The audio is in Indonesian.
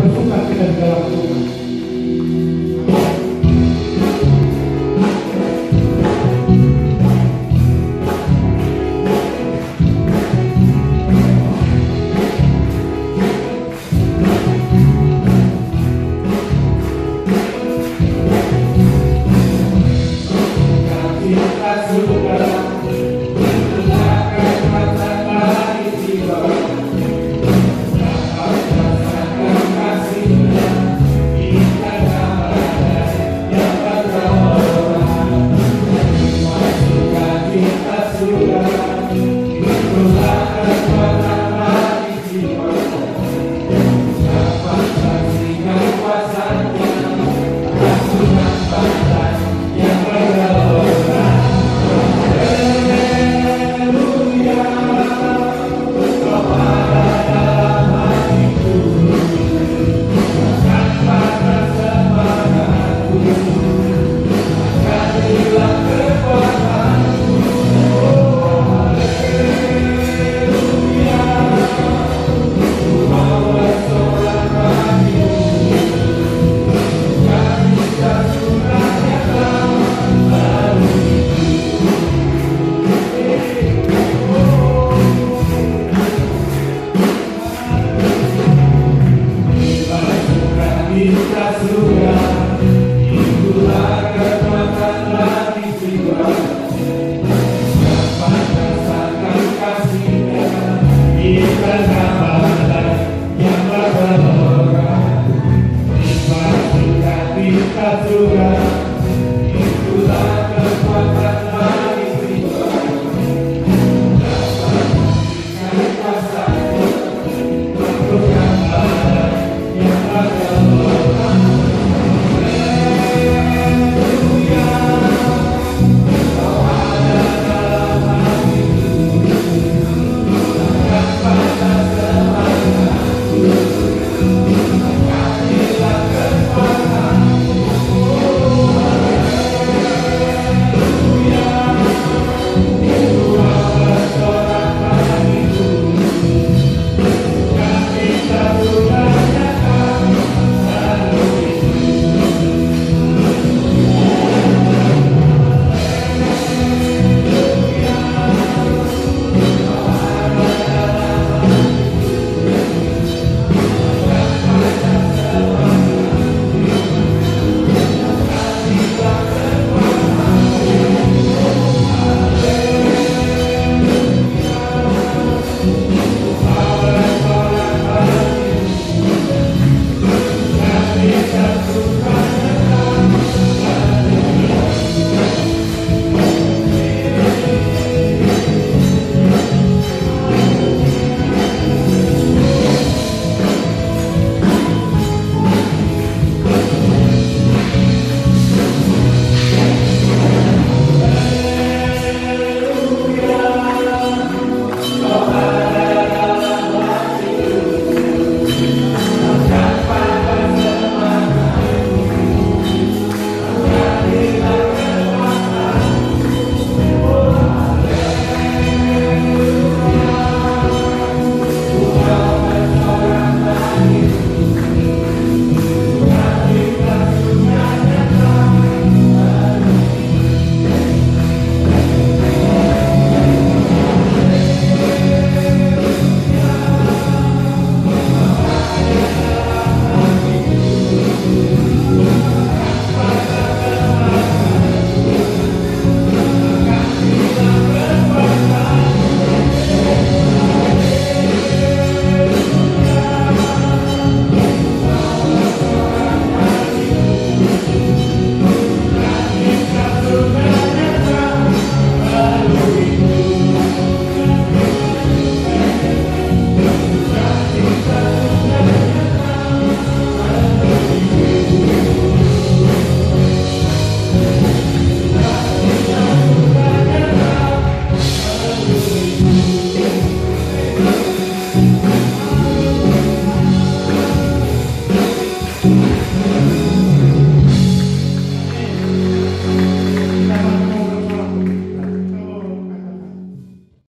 bersuka cita di dalam Tuhan. Kita sudah